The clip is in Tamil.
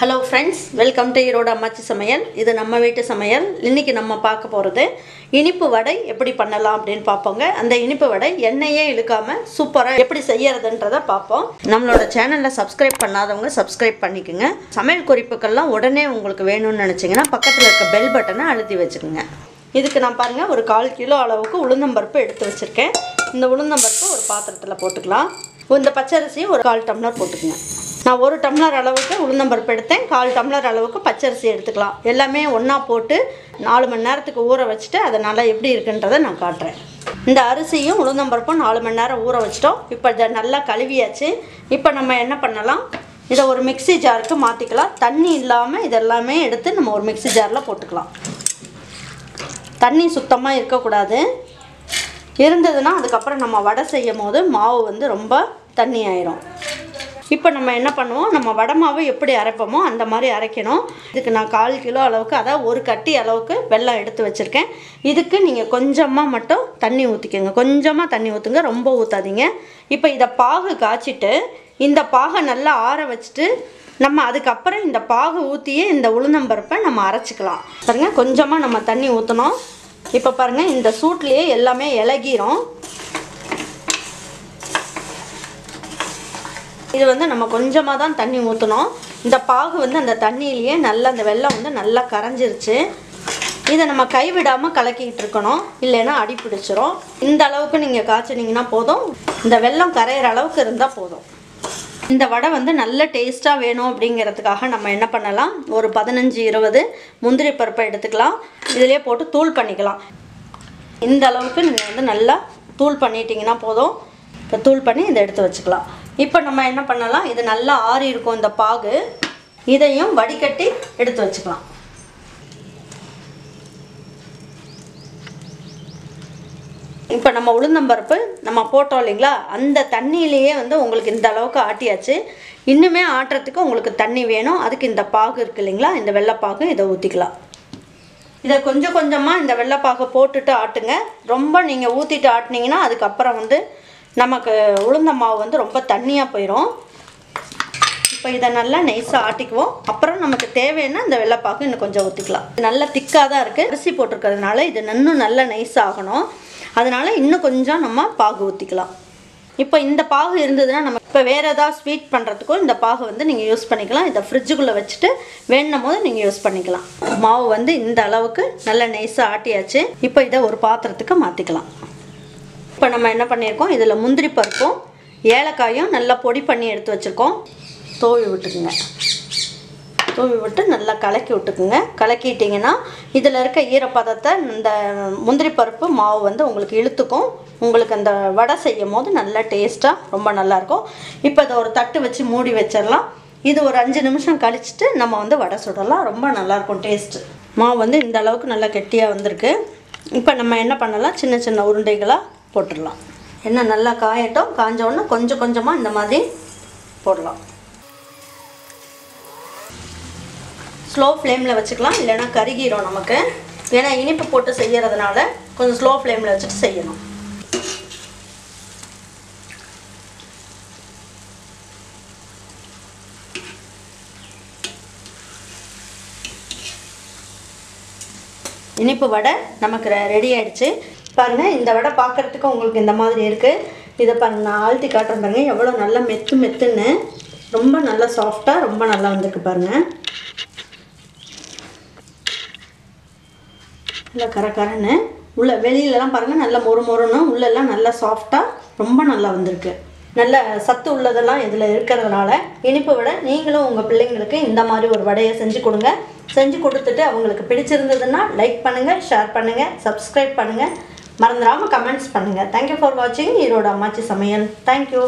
Hello friends welcome to Erode Ammachi Samayal இது நம்ம வீட்டு சமையல். இன்றைக்கி நம்ம பார்க்க போகிறது இனிப்பு வடை எப்படி பண்ணலாம் அப்படின்னு பார்ப்போங்க. அந்த இனிப்பு வடை எண்ணெயே இழுக்காமல் சூப்பராக எப்படி செய்யறதுன்றதை பார்ப்போம். நம்மளோட சேனலில் சப்ஸ்கிரைப் பண்ணாதவங்க சப்ஸ்கிரைப் பண்ணிக்கோங்க. சமையல் குறிப்புக்கள்லாம் உடனே உங்களுக்கு வேணும்னு நினச்சிங்கன்னா பக்கத்தில் இருக்க பெல் பட்டனை அழுத்தி வச்சுக்கோங்க. இதுக்கு நான் பாருங்கள் ஒரு கால் கிலோ அளவுக்கு உளுந்தம்பருப்பு எடுத்து வச்சுருக்கேன். இந்த உளுந்தம்பருப்பு ஒரு பாத்திரத்தில் போட்டுக்கலாம். இந்த பச்சரிசி ஒரு கால் டம்ளர் போட்டுக்கோங்க. நான் ஒரு டம்ளர் அளவுக்கு உளுந்தம்பருப்பு எடுத்தேன். கால் டம்ளர் அளவுக்கு பச்சரிசி எடுத்துக்கலாம். எல்லாமே ஒன்றா போட்டு நாலு மணி நேரத்துக்கு ஊற வச்சுட்டு அதை நல்லா எப்படி இருக்குன்றதை நான் காட்டுறேன். இந்த அரிசியும் உளுந்தம்பருப்பும் நாலு மணி நேரம் ஊற வச்சிட்டோம். இப்போ இதை நல்லா கழுவியாச்சு. இப்போ நம்ம என்ன பண்ணலாம்? இதை ஒரு மிக்ஸி ஜாருக்கு மாற்றிக்கலாம் தண்ணி இல்லாமல் இதெல்லாமே எடுத்து நம்ம ஒரு மிக்ஸி ஜாரில் போட்டுக்கலாம். தண்ணி சுத்தமாக இருக்கக்கூடாது. இருந்ததுன்னா அதுக்கப்புறம் நம்ம வடை செய்யும் போது மாவு வந்து ரொம்ப தண்ணி ஆயிரும். இப்போ நம்ம என்ன பண்ணுவோம்? நம்ம வடமாவை எப்படி அரைப்போமோ அந்த மாதிரி அரைக்கணும். இதுக்கு நான் கால் கிலோ அளவுக்கு அதாவது ஒரு கட்டி அளவுக்கு வெள்ளம் எடுத்து வச்சுருக்கேன். இதுக்கு நீங்கள் கொஞ்சமாக மட்டும் தண்ணி ஊற்றிக்கோங்க கொஞ்சமாக தண்ணி ஊற்றுங்க ரொம்ப ஊற்றாதீங்க இப்போ இதை பாகு காய்ச்சிட்டு இந்த பாகை நல்லா ஆற வச்சுட்டு நம்ம அதுக்கப்புறம் இந்த பாகு ஊற்றியே இந்த உளுந்தம்பருப்பை நம்ம அரைச்சிக்கலாம். பாருங்கள் கொஞ்சமாக நம்ம தண்ணி ஊற்றணும் இப்போ பாருங்கள் இந்த சூட்லேயே எல்லாமே இலகிரும். இது வந்து நம்ம கொஞ்சமாக தான் தண்ணி ஊற்றணும் இந்த பாகு வந்து அந்த தண்ணியிலேயே நல்லா அந்த வெள்ளம் வந்து நல்லா கரைஞ்சிருச்சு. இதை நம்ம கைவிடாமல் கலக்கிக்கிட்டு இருக்கணும். இல்லைன்னா அடி பிடிச்சிரும். இந்த அளவுக்கு நீங்கள் காய்ச்சினீங்கன்னா போதும். இந்த வெள்ளம் கரையிற அளவுக்கு இருந்தால் போதும். இந்த வடை வந்து நல்ல டேஸ்ட்டாக வேணும் அப்படிங்கிறதுக்காக நம்ம என்ன பண்ணலாம்? ஒரு பதினஞ்சு இருபது முந்திரி பருப்பை எடுத்துக்கலாம். இதிலே போட்டு தூள் பண்ணிக்கலாம். இந்த அளவுக்கு நீங்கள் வந்து நல்லா தூள் பண்ணிட்டீங்கன்னா போதும். இப்போ தூள் பண்ணி இதை எடுத்து வச்சுக்கலாம். இப்போ நம்ம என்ன பண்ணலாம்? இது நல்லா ஆறி இருக்கும் இந்த பாகு. இதையும் வடிகட்டி எடுத்து வச்சுக்கலாம். இப்போ நம்ம உளுந்தம்பருப்பு நம்ம போட்டோம் இல்லைங்களா? அந்த தண்ணியிலேயே வந்து உங்களுக்கு இந்த அளவுக்கு ஆட்டியாச்சு. இன்னுமே ஆட்டுறதுக்கு உங்களுக்கு தண்ணி வேணும். அதுக்கு இந்த பாகு இருக்குது இல்லைங்களா? இந்த வெள்ளைப்பாகு இதை ஊற்றிக்கலாம் இதை கொஞ்சம் கொஞ்சமாக இந்த வெள்ளைப்பாகு போட்டுட்டு ஆட்டுங்க. ரொம்ப நீங்கள் ஊற்றிட்டு ஆட்டினீங்கன்னா அதுக்கப்புறம் வந்து நமக்கு உளுந்த மாவு வந்து ரொம்ப தண்ணியாக போயிடும் இப்போ இதை நல்லா நைஸாக ஆட்டிக்குவோம். அப்புறம் நமக்கு தேவைன்னா இந்த வெள்ளைப்பாக்கு இன்னும் கொஞ்சம் ஊற்றிக்கலாம் நல்லா திக்காக தான் இருக்குது அரிசி போட்டிருக்கிறதுனால இது இன்னும் நல்லா நைஸ் ஆகணும். அதனால் இன்னும் கொஞ்சம் நம்ம பாகு ஊற்றிக்கலாம் இப்போ இந்த பாகு இருந்ததுன்னா நம்ம இப்போ வேறு ஏதாவது ஸ்வீட் பண்ணுறதுக்கும் இந்த பாகு வந்து நீங்கள் யூஸ் பண்ணிக்கலாம். இதை ஃப்ரிட்ஜுக்குள்ளே வச்சுட்டு வேணும் போது நீங்கள் யூஸ் பண்ணிக்கலாம். மாவு வந்து இந்த அளவுக்கு நல்லா நைஸாக ஆட்டியாச்சு. இப்போ இதை ஒரு பாத்திரத்துக்கு மாற்றிக்கலாம் இப்போ நம்ம என்ன பண்ணியிருக்கோம்? இதில் முந்திரி பருப்பும் ஏலக்காயும் நல்லா பொடி பண்ணி எடுத்து வச்சுருக்கோம். தோவி விட்டுக்குங்க. தூவி விட்டு நல்லா கலக்கி விட்டுக்குங்க. கலக்கிட்டிங்கன்னா இதில் இருக்க ஈரப்பதத்தை இந்த முந்திரி பருப்பு மாவு வந்து உங்களுக்கு இழுத்துக்கும். உங்களுக்கு அந்த வடை செய்யும் போது நல்லா டேஸ்ட்டாக ரொம்ப நல்லாயிருக்கும். இப்போ இதை ஒரு தட்டு வச்சு மூடி வச்சிடலாம். இது ஒரு அஞ்சு நிமிஷம் கழிச்சிட்டு நம்ம வந்து வடை சுடலாம். ரொம்ப நல்லாயிருக்கும் டேஸ்ட்டு மாவு வந்து இந்த அளவுக்கு நல்லா கெட்டியாக வந்திருக்கு. இப்போ நம்ம என்ன பண்ணலாம்? சின்ன சின்ன உருண்டைகளாக போட்டுடலாம். எண்ணெய் நல்லா காயட்டும். காஞ்ச உடனே கொஞ்சம் கொஞ்சமாக இந்த மாதிரி போடலாம். ஸ்லோ ஃப்ளேமில் வச்சுக்கலாம். இல்லைன்னா கருகிடும் நமக்கு. ஏன்னா இனிப்பு போட்டு செய்கிறதுனால கொஞ்சம் ஸ்லோ ஃப்ளேமில் வச்சுட்டு செய்யணும். இனிப்பு வடை நமக்கு ரெடி ஆயிடுச்சு. பாருங்கள் இந்த வடை பார்க்குறதுக்கு உங்களுக்கு இந்த மாதிரி இருக்குது இதை பாருங்கள் நான் ஆழ்த்தி காட்டுறேன் பாருங்க எவ்வளோ நல்லா மெத்து மெத்துன்னு. ரொம்ப நல்லா சாஃப்டாக ரொம்ப நல்லா வந்திருக்கு பாருங்கள் நல்லா கரகரன்னு உள்ள வெளியிலலாம் பாருங்கள் நல்லா மொறு மொறுன்னு. உள்ளெல்லாம் நல்லா சாஃப்டாக ரொம்ப நல்லா வந்திருக்கு. நல்ல சத்து உள்ளதெல்லாம் இதில் இருக்கிறதுனால இனிப்பு விட நீங்களும் உங்கள் பிள்ளைங்களுக்கு இந்த மாதிரி ஒரு வடையை செஞ்சு கொடுங்க. செஞ்சு கொடுத்துட்டு அவங்களுக்கு பிடிச்சிருந்ததுன்னா லைக் பண்ணுங்கள் ஷேர் பண்ணுங்கள் சப்ஸ்கிரைப் பண்ணுங்கள் மறந்துடாமல் கமெண்ட்ஸ் பண்ணுங்கள் தேங்க்யூ ஃபார் வாட்சிங் ஈரோடு அம்மாச்சி சமையல். தேங்க்யூ